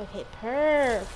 Okay, perf.